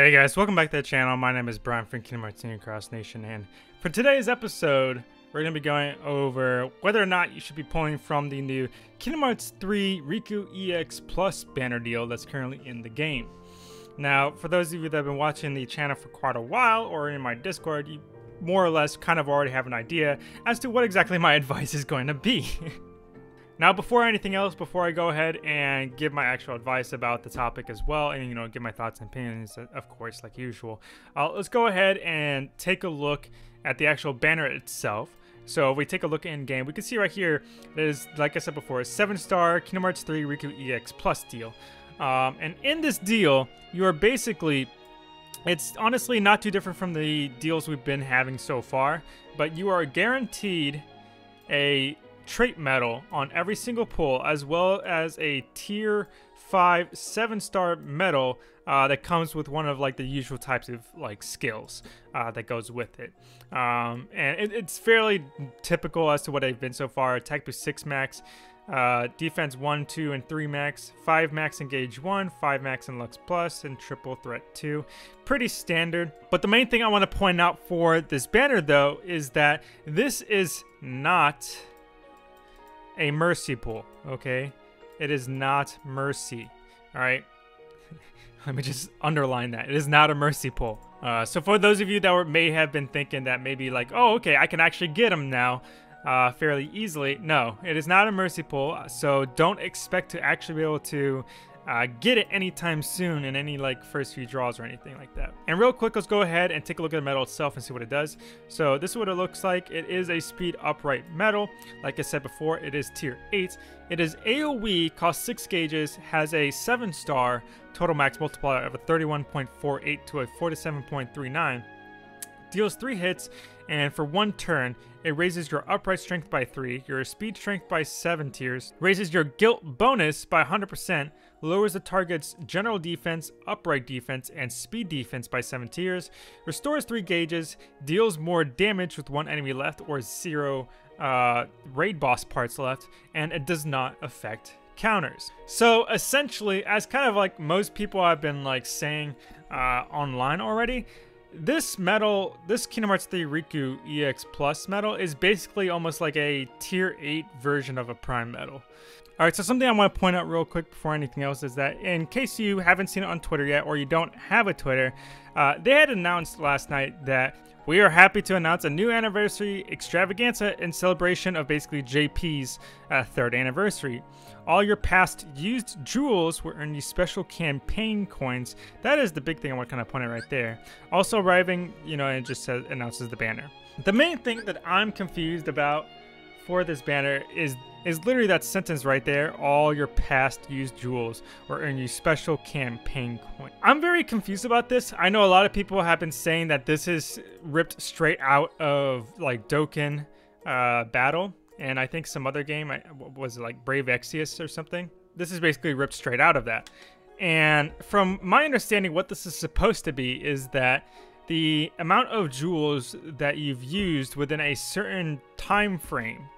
Hey guys, welcome back to the channel. My name is Brian from Kingdom Hearts Cross Nation, and for today's episode, we're going to be going over whether or not you should be pulling from the new Kingdom Hearts 3 Riku EX Plus banner deal that's currently in the game. Now, for those of you that have been watching the channel for quite a while, or in my Discord, you more or less kind of already have an idea as to what exactly my advice is going to be. Now, before anything else, before I go ahead and give my actual advice about the topic as well, and you know, give my thoughts and opinions, of course, like usual, uh, let's go ahead and take a look at the actual banner itself. So if we take a look in game, we can see right here, there's, like I said before, a 7-star Kingdom Hearts 3 Riku EX Plus deal. Um, and in this deal, you are basically it's honestly not too different from the deals we've been having so far, but you are guaranteed a trait medal on every single pull, as well as a tier 5 7 star medal uh, that comes with one of like the usual types of like skills uh, that goes with it. Um, and it, it's fairly typical as to what they've been so far. Attack boost 6 max, uh, defense 1, 2, and 3 max, 5 max engage 1, 5 max in Lux Plus, and triple threat 2. Pretty standard. But the main thing I want to point out for this banner though is that this is not a mercy pull, okay? It is not mercy, all right? Let me just underline that. It is not a mercy pull. Uh, so for those of you that were, may have been thinking that maybe like, oh, okay, I can actually get him now uh, fairly easily. No, it is not a mercy pull. So don't expect to actually be able to uh, get it anytime soon in any like first few draws or anything like that. And real quick, let's go ahead and take a look at the medal itself and see what it does. So this is what it looks like. It is a speed upright medal. Like I said before, it is tier 8. It is AoE, costs 6 gauges, has a 7 star total max multiplier of a 31.48 to a 47.39 deals 3 hits, and for 1 turn, it raises your upright strength by 3, your speed strength by 7 tiers, raises your guilt bonus by 100%, lowers the target's general defense, upright defense, and speed defense by 7 tiers, restores 3 gauges, deals more damage with 1 enemy left or 0 uh, raid boss parts left, and it does not affect counters. So essentially, as kind of like most people have been like saying uh, online already, this medal, this Kingdom Hearts 3 Riku EX Plus medal is basically almost like a tier 8 version of a Prime medal. Alright, so something I want to point out real quick before anything else is that in case you haven't seen it on Twitter yet or you don't have a Twitter, uh, they had announced last night that we are happy to announce a new anniversary extravaganza in celebration of basically JP's uh, third anniversary. All your past used jewels will earn you special campaign coins. That is the big thing I want to kind of point out right there. Also arriving, you know, it just says, announces the banner. The main thing that I'm confused about for this banner is is literally that sentence right there. All your past used jewels will earn you special campaign coin. I'm very confused about this. I know a lot of people have been saying that this is ripped straight out of like Dokkan uh, Battle, and I think some other game. Was it like Brave Exvius or something? This is basically ripped straight out of that. And from my understanding, what this is supposed to be is that the amount of jewels that you've used within a certain time frame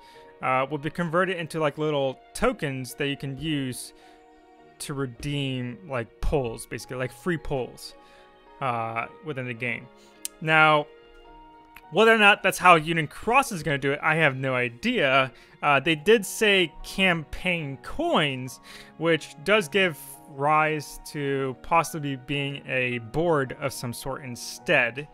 uh, will be converted into like little tokens that you can use to redeem like pulls, basically like free pulls uh, within the game. Now, whether or not that's how Union Cross is going to do it, I have no idea. Uh, they did say campaign coins, which does give rise to possibly being a board of some sort instead.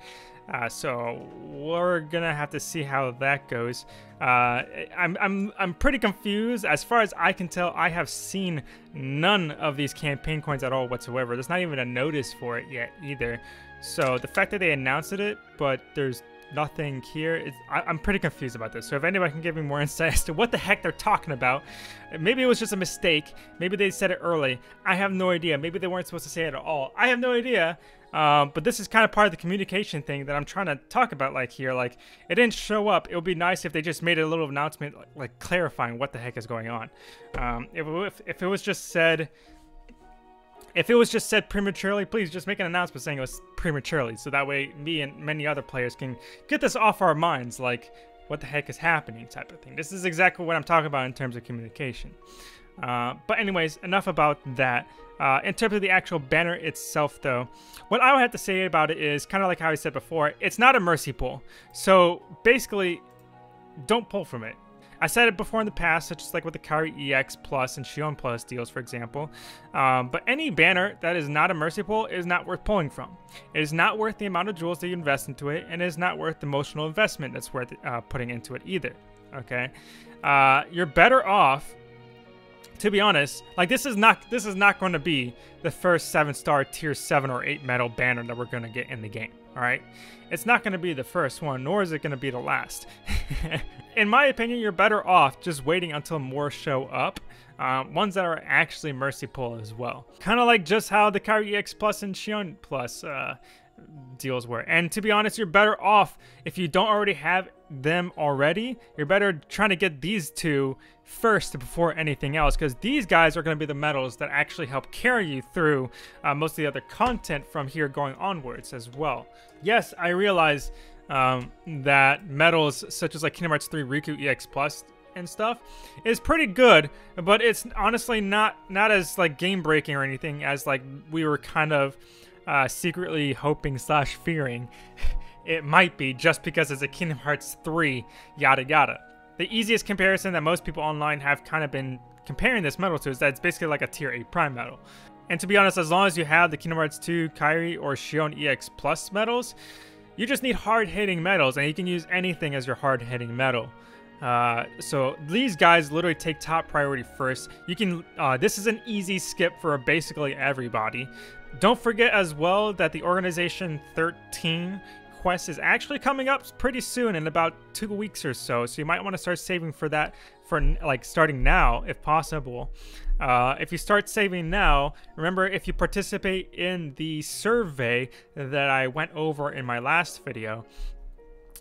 Uh, so we're gonna have to see how that goes. Uh, I'm, I'm, I'm pretty confused. As far as I can tell, I have seen none of these campaign coins at all whatsoever. There's not even a notice for it yet either. So the fact that they announced it, but there's nothing here. I, am pretty confused about this. So if anybody can give me more insight as to what the heck they're talking about, maybe it was just a mistake. Maybe they said it early. I have no idea. Maybe they weren't supposed to say it at all. I have no idea. Um, but this is kind of part of the communication thing that I'm trying to talk about. Like here, like it didn't show up. It would be nice if they just made a little announcement, like, like clarifying what the heck is going on. Um, if, if, if it was just said if it was just said prematurely, please just make an announcement saying it was prematurely, so that way me and many other players can get this off our minds. Like, what the heck is happening type of thing. This is exactly what I'm talking about in terms of communication. Uh, but anyways, enough about that. Uh, in terms of the actual banner itself, though, what I would have to say about it is kind of like how I said before, it's not a mercy pull. So basically, don't pull from it. I said it before in the past, such as like with the Kairi EX Plus and Xion Plus deals, for example. Um, but any banner that is not a Mercy Pull is not worth pulling from. It is not worth the amount of jewels that you invest into it, and it is not worth the emotional investment that's worth uh, putting into it either. Okay, uh, you're better off to be honest, like this is not this is not going to be the first seven star tier seven or eight medal banner that we're going to get in the game. All right, it's not going to be the first one, nor is it going to be the last. in my opinion, you're better off just waiting until more show up. Um, ones that are actually Mercy Pull as well. Kind of like just how the Kairi EX Plus and Xion Plus uh, deals were. And to be honest, you're better off if you don't already have them already. You're better trying to get these two first before anything else because these guys are going to be the medals that actually help carry you through uh, most of the other content from here going onwards as well. Yes, I realize um, that medals such as like Kingdom Hearts 3 Riku EX Plus and stuff is pretty good, but it's honestly not not as like game breaking or anything as like we were kind of uh, secretly hoping slash fearing it might be just because it's a Kingdom Hearts 3 yada yada. The easiest comparison that most people online have kind of been comparing this medal to is that it's basically like a tier 8 prime medal. And to be honest, as long as you have the Kingdom Hearts 2 Kairi or Xion EX Plus medals, you just need hard-hitting medals, and you can use anything as your hard-hitting medal. Uh, so these guys literally take top priority first. You can, uh, this is an easy skip for basically everybody. Don't forget as well that the Organization 13 quest is actually coming up pretty soon in about two weeks or so. So you might want to start saving for that for like starting now if possible. Uh, if you start saving now, remember if you participate in the survey that I went over in my last video,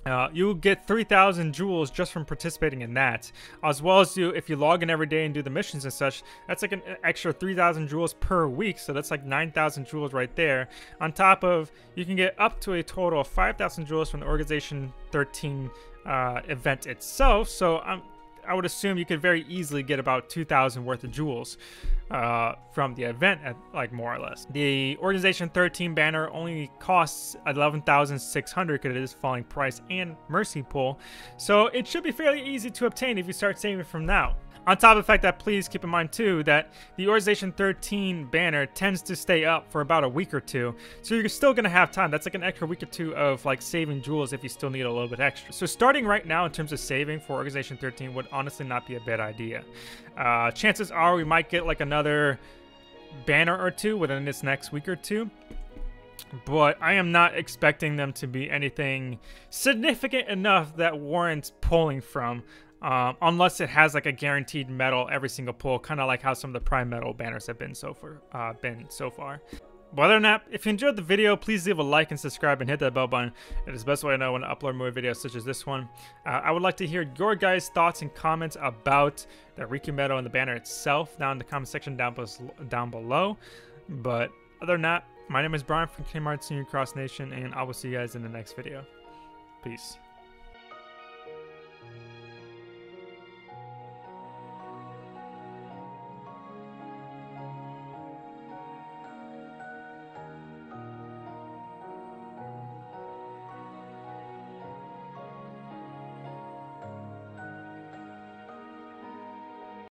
uh, you get 3,000 jewels just from participating in that, as well as you if you log in every day and do the missions and such. That's like an extra 3,000 jewels per week, so that's like 9,000 jewels right there. On top of, you can get up to a total of 5,000 jewels from the Organization 13 uh, event itself. So I'm I would assume you could very easily get about 2,000 worth of jewels uh, from the event, at, like more or less. The Organization 13 banner only costs 11,600 because it is falling price and Mercy pull, so it should be fairly easy to obtain if you start saving from now. On top of the fact that please keep in mind too that the Organization 13 banner tends to stay up for about a week or two, so you're still gonna have time. That's like an extra week or two of like saving jewels if you still need a little bit extra. So starting right now in terms of saving for Organization 13 would honestly not be a bad idea. Uh, chances are we might get like another banner or two within this next week or two but I am not expecting them to be anything significant enough that warrants pulling from um, unless it has like a guaranteed medal every single pull, kind of like how some of the prime medal banners have been so far. Uh, been so far. Other than that, if you enjoyed the video, please leave a like and subscribe and hit that bell button. It is the best way to know when to upload more videos such as this one. Uh, I would like to hear your guys' thoughts and comments about the Riku medal and the banner itself down in the comment section down, down below. But other than that, my name is Brian from Kmart Senior Cross Nation, and I will see you guys in the next video. Peace.